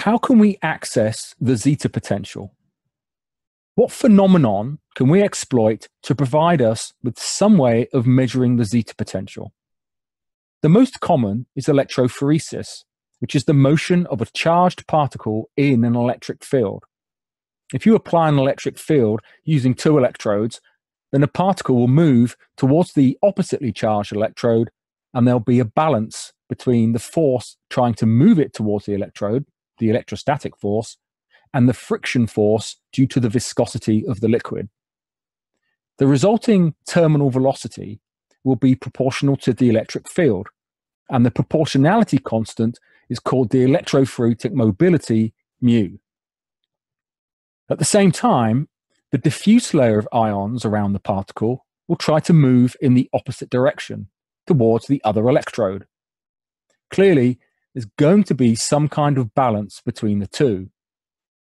how can we access the zeta potential? What phenomenon can we exploit to provide us with some way of measuring the zeta potential? The most common is electrophoresis, which is the motion of a charged particle in an electric field. If you apply an electric field using two electrodes, then a particle will move towards the oppositely charged electrode, and there'll be a balance between the force trying to move it towards the electrode, the electrostatic force, and the friction force due to the viscosity of the liquid. The resulting terminal velocity will be proportional to the electric field, and the proportionality constant is called the electrophoretic mobility, mu. At the same time, the diffuse layer of ions around the particle will try to move in the opposite direction, towards the other electrode. Clearly, there's going to be some kind of balance between the two.